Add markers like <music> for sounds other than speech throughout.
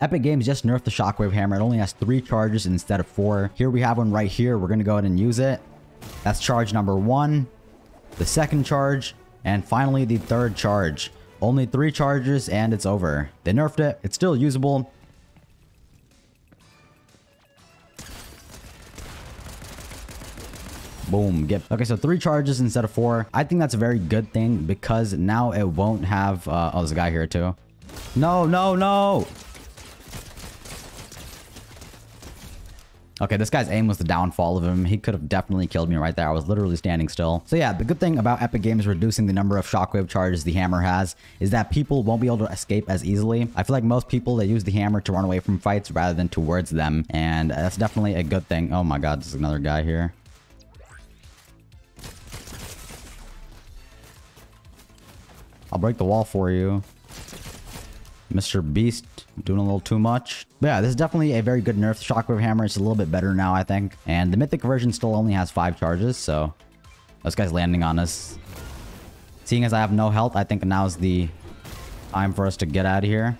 Epic Games just nerfed the Shockwave Hammer. It only has three charges instead of four. Here we have one right here. We're going to go ahead and use it. That's charge number one, the second charge, and finally the third charge. Only three charges and it's over. They nerfed it. It's still usable. Boom. Get okay. So three charges instead of four. I think that's a very good thing because now it won't have. Uh, oh, there's a guy here too. No, no, no. Okay, this guy's aim was the downfall of him. He could have definitely killed me right there. I was literally standing still. So yeah, the good thing about Epic Games reducing the number of shockwave charges the hammer has is that people won't be able to escape as easily. I feel like most people, they use the hammer to run away from fights rather than towards them. And that's definitely a good thing. Oh my god, there's another guy here. I'll break the wall for you. Mr. Beast doing a little too much. But yeah, this is definitely a very good nerf. Shockwave Hammer is a little bit better now, I think. And the Mythic version still only has five charges, so... This guy's landing on us. Seeing as I have no health, I think now is the time for us to get out of here.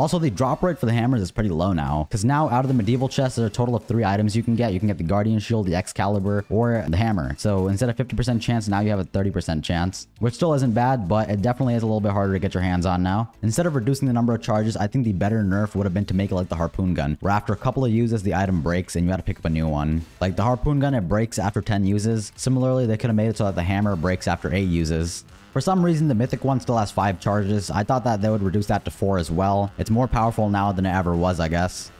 Also, the drop rate for the hammers is pretty low now, because now out of the medieval chest, there's a total of three items you can get. You can get the Guardian Shield, the Excalibur, or the hammer. So instead of 50% chance, now you have a 30% chance, which still isn't bad, but it definitely is a little bit harder to get your hands on now. Instead of reducing the number of charges, I think the better nerf would have been to make it like the Harpoon Gun, where after a couple of uses, the item breaks and you got to pick up a new one. Like the Harpoon Gun, it breaks after 10 uses. Similarly, they could have made it so that the hammer breaks after 8 uses. For some reason, the Mythic one still has 5 charges. I thought that they would reduce that to 4 as well. It's more powerful now than it ever was, I guess.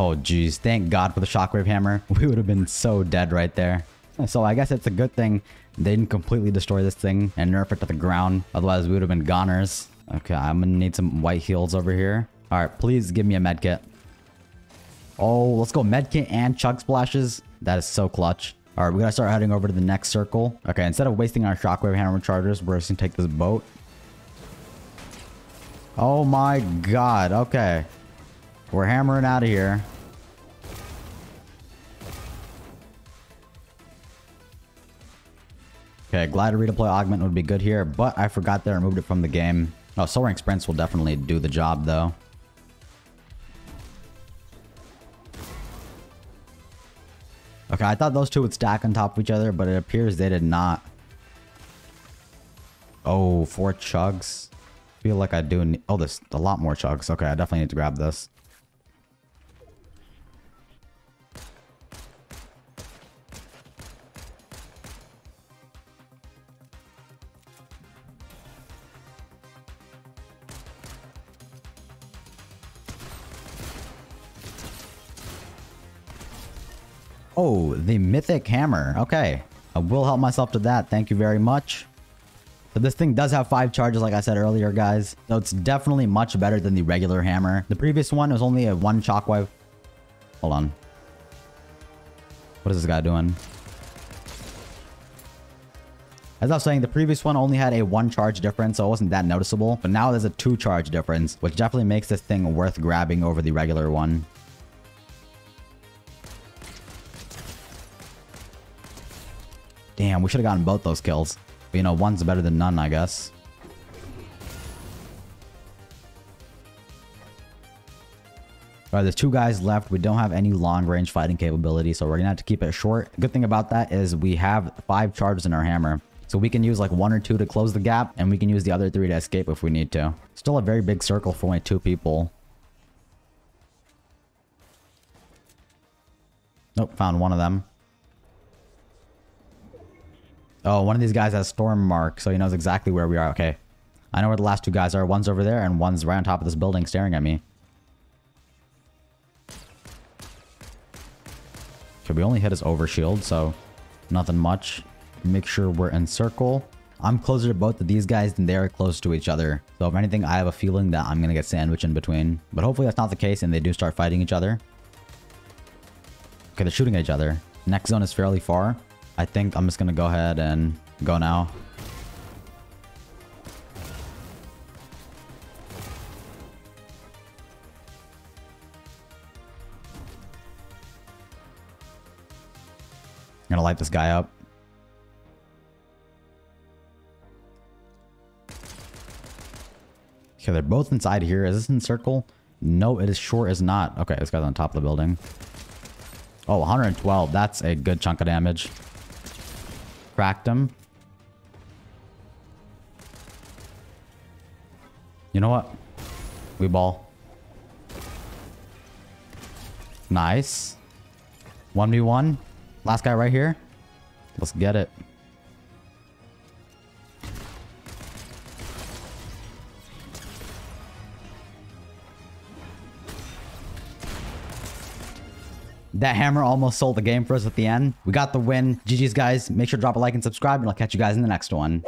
Oh, geez. Thank God for the Shockwave Hammer. <laughs> We would have been so dead right there. So I guess it's a good thing they didn't completely destroy this thing and nerf it to the ground. Otherwise, we would have been goners. Okay, I'm gonna need some white heals over here. All right, please give me a medkit. Oh, let's go medkit and chug splashes. That is so clutch. All right, we gotta start heading over to the next circle. Okay, instead of wasting our shockwave hammer chargers, we're just gonna take this boat. Oh my god, okay. We're hammering out of here. Okay, glider redeploy augment would be good here, but I forgot that I removed it from the game. Oh, soaring sprints will definitely do the job though. Okay, I thought those two would stack on top of each other, but it appears they did not. Oh, four chugs. feel like I do need... Oh, there's a lot more chugs. Okay, I definitely need to grab this. Oh, the Mythic Hammer. Okay. I will help myself to that. Thank you very much. So this thing does have five charges, like I said earlier, guys. So it's definitely much better than the regular hammer. The previous one was only a one shockwave. Hold on. What is this guy doing? As I was saying, the previous one only had a one charge difference, so it wasn't that noticeable. But now there's a two charge difference, which definitely makes this thing worth grabbing over the regular one. Damn, we should have gotten both those kills. But, you know, one's better than none, I guess. Alright, there's two guys left. We don't have any long-range fighting capability, so we're gonna have to keep it short. Good thing about that is we have five charges in our hammer. So we can use like one or two to close the gap, and we can use the other three to escape if we need to. Still a very big circle for only two people. Nope, found one of them. Oh, one of these guys has storm mark, so he knows exactly where we are. Okay. I know where the last two guys are. One's over there, and one's right on top of this building staring at me. Okay, we only hit his overshield, so nothing much. Make sure we're in circle. I'm closer to both of these guys than they are close to each other. So if anything, I have a feeling that I'm going to get sandwiched in between. But hopefully that's not the case and they do start fighting each other. Okay, they're shooting at each other. Next zone is fairly far. I think I'm just gonna go ahead and go now. I'm gonna light this guy up. Okay, they're both inside here. Is this in circle? No, it is sure is not. Okay, this guy's on top of the building. Oh, 112. That's a good chunk of damage. Cracked him. You know what? We ball. Nice. 1v1. Last guy right here. Let's get it. That hammer almost sold the game for us at the end. We got the win. GG's, guys. Make sure to drop a like and subscribe, and I'll catch you guys in the next one.